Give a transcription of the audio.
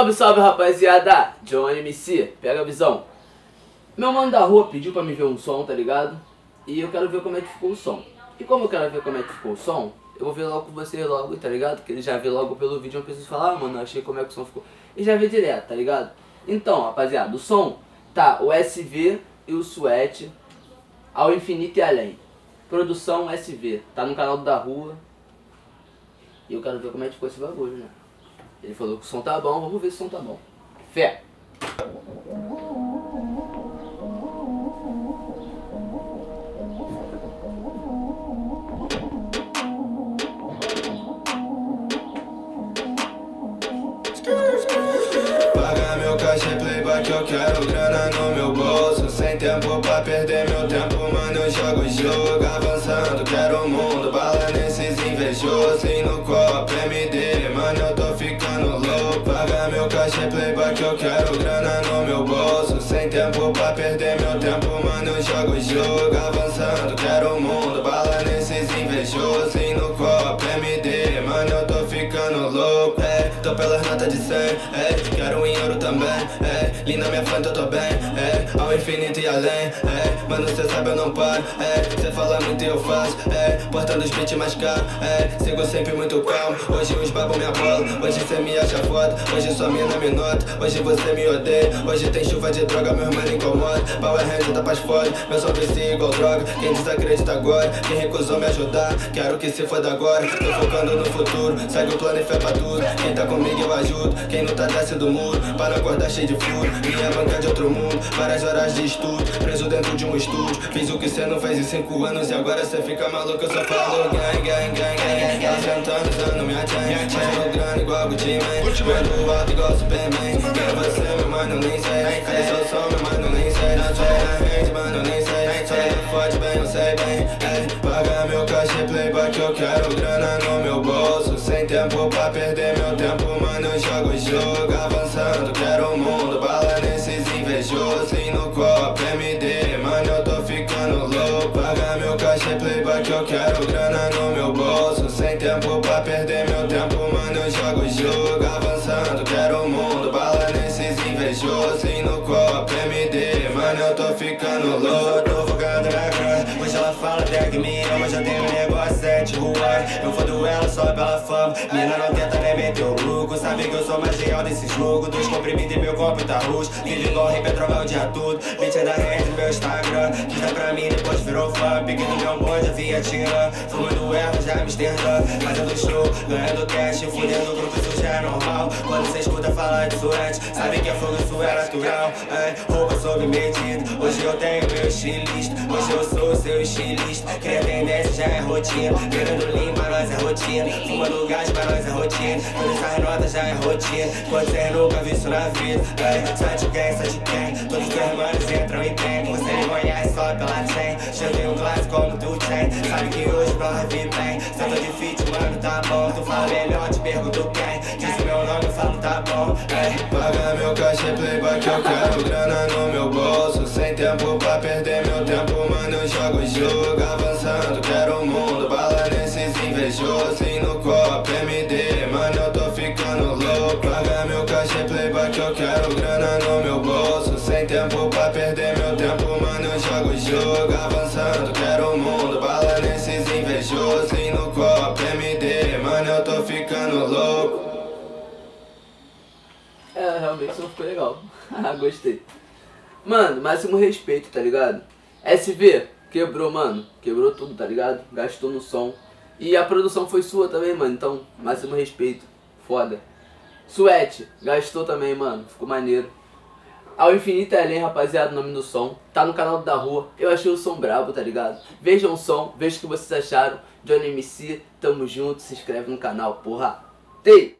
Salve, salve rapaziada! John MC, pega a visão. Meu mano da rua pediu pra me ver um som, tá ligado? E eu quero ver como é que ficou o som. E como eu quero ver como é que ficou o som, eu vou ver logo com você logo, tá ligado? Que ele já vê logo pelo vídeo, uma pessoa fala, ah mano, achei como é que o som ficou. E já vê direto, tá ligado? Então, rapaziada, o som tá o SV e o Sweat ao infinito e além. Produção SV, tá no canal da rua. E eu quero ver como é que ficou esse bagulho, né? Ele falou que o som tá bom, vamos ver se o som tá bom. Fé! Paga meu cachê, playback, eu quero grana no meu bolso Sem tempo pra perder meu tempo, mano, eu jogo jogo Avançando, quero o mundo, bala nesses invejosos E no copo, MD, Cachê, playback, eu quero grana no meu bolso. Sem tempo pra perder meu tempo, mano, eu jogo o jogo Avançando, quero o mundo, bala nesses invejosos. E no copo, MD, mano, eu tô ficando louco é, Tô pelas notas de 100, é, quero em ouro também é, Linda minha frente, eu tô bem, é, ao infinito e além é, Mano, cê sabe eu não paro, é, cê fala muito e eu faço é, Portando os beats mais caros, é, sigo sempre muito calmo. Hoje os babam minha bola, hoje cê me acha foda. Hoje sua mina me nota, hoje você me odeia. Hoje tem chuva de droga, meu irmão incomoda. Power Hand tá pras fora, meu som vicia igual droga. Quem desacredita agora, quem recusou me ajudar? Quero que se foda agora, tô focando no futuro Segue o plano e fé pra tudo, quem tá comigo eu ajudo. Quem não tá desce do muro, para acordar cheio de fúria Minha banca é de outro mundo, várias horas de estudo Preso dentro de um estúdio, fiz o que cê não fez em cinco anos E agora cê fica maluco, eu só falo gang, gang, gang, gang. Ela sentando, usando minha chain Fazendo grana igual Gucci Mane. Vendo alto igual Superman. Quem é você, meu mano, nem sei. Cadê seu som, meu mano, nem sei. Na rede, mano, nem sei. Só me fode bem, eu sei bem. Paga meu cachê, playback, eu quero grana no meu bolso. Sem tempo pra perder meu tempo, mano, eu jogo o jogo Cachê, playback, eu quero grana no meu bolso. Sem tempo pra perder meu tempo, mano, eu jogo o jogo. Avançando, quero o mundo, bala nesses invejosos. E no copo, MD, mano, eu tô ficando louco. Tô focado na grana, hoje ela fala até que me ama Já tem ruas Eu fodo ela só pela fama. Mina não tenta nem meter o lucro Sabe que eu sou mais real desse jogo. Dois comprimidos e meu copo tá roxo Vive igual em Petroval o dia todo é da rede no meu Instagram. Diz pra mim, depois virou fã. Pique no meu bonde, via tirando Fumando erro, já Amsterdã Fazendo show, ganhando cash Fudendo o grupo, isso já é normal. Quando cê escuta falar de suete Sabe que é fogo, isso é natural. É, Roupa sob medida. Hoje eu tenho meu estilista. Hoje eu sou seu estilista. Cria tendência, já é rotina. Bebendo lean, pra nós é rotina. Fumando gás, pra nós é rotina. Todas essas notas já é rotina. Quando cê nunca viu isso na vida é, Sai de quem, sai de quem? Todos os manos entram em tempo Você me conhece só pela chain Cheguei um clássico como tu chain Sabe que hoje nós vive bem. Se eu tô de fit, mano, tá bom. Tu fala melhor, te pergunto quem Diz o meu nome, eu falo tá bom é, Paga meu cachê, playback, eu quero grana no meu bolso. Sem tempo pra perder meu tempo, mano, eu jogo o jogo Avançando, quero o mundo, bala nesses invejosos. E no copo, MD, mano, eu tô ficando louco. Paga meu cachê, playback, eu quero grana no meu bolso. Sem tempo pra perder meu tempo, mano, eu jogo jogo Avançando, quero o mundo, bala nesses invejosos. E no copo, MD, louco É, realmente isso ficou legal. Gostei. Mano, máximo respeito, tá ligado? SV, quebrou, mano. Quebrou tudo, tá ligado? Gastou no som. E a produção foi sua também, mano. Então, máximo respeito. Foda. Suete, gastou também, mano. Ficou maneiro. Ao Infinito é Além, rapaziada, o nome do som. Tá no canal da rua. Eu achei o som brabo, tá ligado? Vejam o som, vejam o que vocês acharam. Johnny MC, tamo junto. Se inscreve no canal, porra. volonté